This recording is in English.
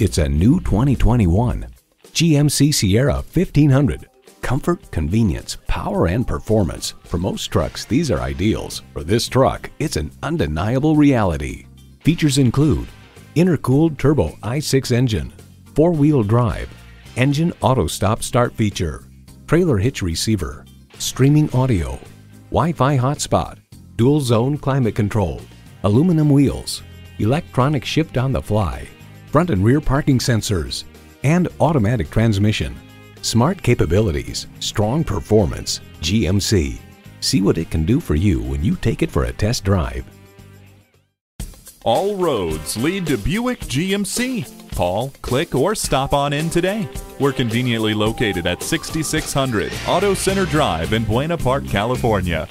It's a new 2021 GMC Sierra 1500. Comfort, convenience, power, and performance. For most trucks, these are ideals. For this truck, it's an undeniable reality. Features include intercooled turbo i6 engine, four-wheel drive, engine auto stop start feature, trailer hitch receiver, streaming audio, Wi-Fi hotspot, dual zone climate control, aluminum wheels, electronic shift on the fly, front and rear parking sensors, and automatic transmission. Smart capabilities, strong performance, GMC. See what it can do for you when you take it for a test drive. All roads lead to Buick GMC. Call, click, or stop on in today. We're conveniently located at 6600 Auto Center Drive in Buena Park, California.